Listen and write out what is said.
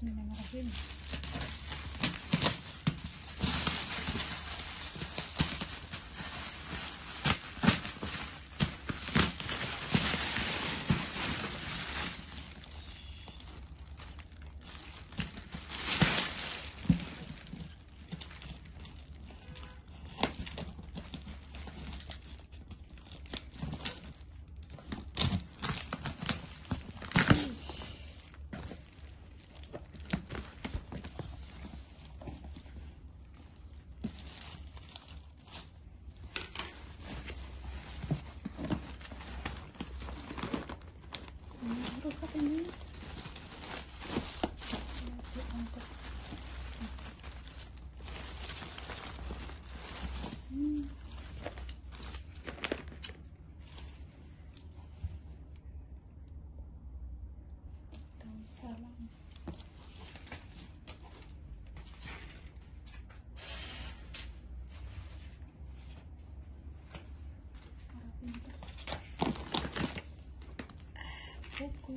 Bismillahirrahmanirrahim. Ano sa yun? Ang Cocô.